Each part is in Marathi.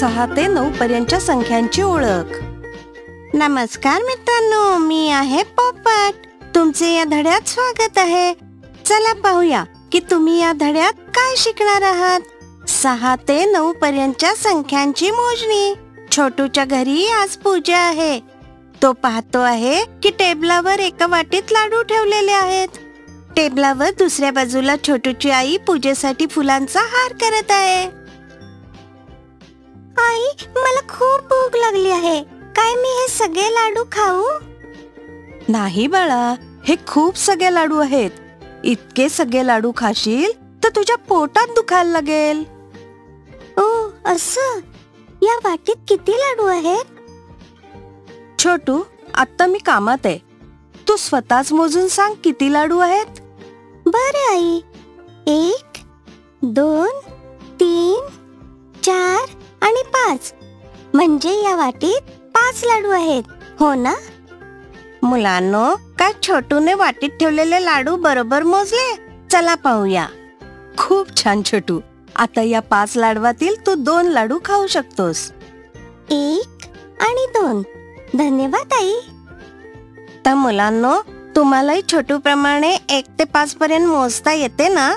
सहा ते नऊ पर्यंतच्या संख्यांची ओळख. नमस्कार मित्रांनो मी आहे पोपट. तुमचे या धड्यात स्वागत आहे. चला पाहूया की तुम्ही या धड्यात काय शिकणार आहात. सहा ते नऊ पर्यंतच्या संख्यांची मोजणी. छोटूच्या घरी आज पूजा आहे. तो पाहतो आहे की टेबलावर एका वाटीत लाडू ठेवलेले आहेत. टेबलावर दुसऱ्या बाजूला छोटूची आई पूजेसाठी फुलांचा हार करत आहे. मला खूप भूक लागली आहे. काय मी हे सगळे लाडू खाऊ? नाही बाळा हे खूप सगळे लाडू आहेत. इतके सगळे लाडू खाशील तर तुझ्या पोटात दुखायला लागेल. ओ असं? या वाटीत किती लाडू आहेत? छोटू आता मी कामात आहे. तू स्वतःच मोजून सांग किती लाडू आहेत? बरे आई. एक दोन म्हणजे या वाटीत पाच लाडू आहेत हो ना? मुलांनो काय छोटूने वाटीत ठेवलेले लाडू बरोबर मोजले? चला पाहूया. खूप छान छोटू. आता या पाच लाडवातील तू दोन लाडू खाऊ शकतोस. एक आणि दोन. धन्यवाद आई. तर मुलांनो तुम्हालाही छोटू प्रमाणे एक ते पाच पर्यंत मोजता येते ना?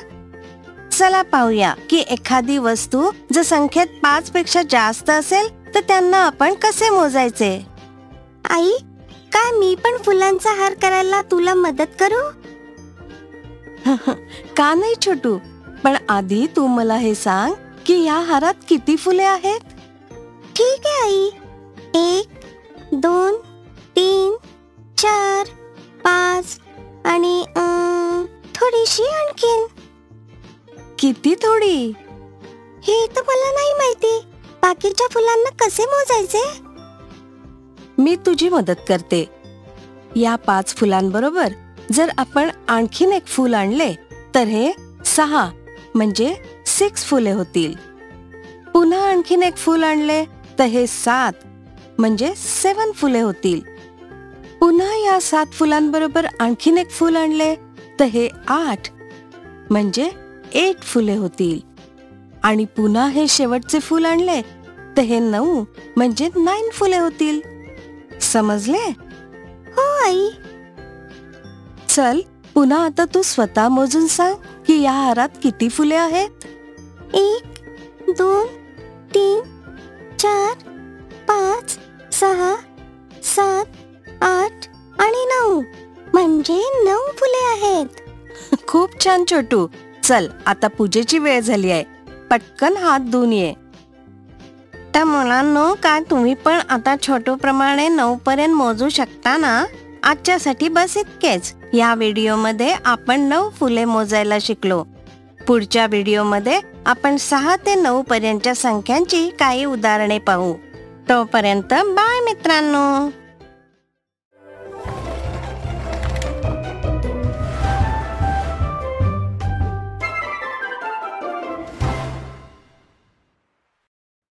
चला पाहूया की एखादी वस्तू जर संख्येत पाच पेक्षा जास्त असेल तर त्यांना आपण कसे मोजायचे? आई काय मी पण फुलांचा हार करायला तुला मदत करू? का नाही छोटू? पण आधी तू मला हे सांग की या हारात किती फुले आहेत? ठीक आहे आई. एक दोन तीन चार पाच आणि थोडीशी आणखीन. किती थोडी? हे तर मला नाही माहिती. बाकीच्या फुलांना कसे मोजायचे? मी तुझी मदत करते. या पाच फुलांबरोबर जर आपण आणखीन एक फूल आणले तर हे सहा म्हणजे सिक्स फुले होतील. पुन्हा आणखीन एक फूल आणले तर हे सात म्हणजे सेवन फुले होतील. पुन्हा या सात फुलांबरोबर आणखीन एक फूल आणले तर हे आठ म्हणजे एट फुले होतील. आणि पुन्हा हे शेवटचे फूल आणले तर हे नऊ म्हणजे नाईन फुले होतील. समजले? हो आई. चल पुन्हा आता तू स्वतः मोजून सांग की या हारात किती फुले आहेत. एक दोन तीन चार पाच सहा सात आठ आणि नऊ म्हणजे नऊ फुले आहेत. खूप छान छोटू. चल आता पूजेची वेळ झाली आहे. पटकन हात धुवून ये. तर मुलांनो काय तुम्ही पण आता छोटू प्रमाणे नऊ पर्यंत मोजू शकता ना? आजच्यासाठी बस इतकेच. या व्हिडिओमध्ये आपण नऊ फुले मोजायला शिकलो. पुढच्या व्हिडिओमध्ये आपण सहा ते नऊ पर्यंतच्या संख्यांची काही उदाहरणे पाहू. तोपर्यंत बाय मित्रांनो!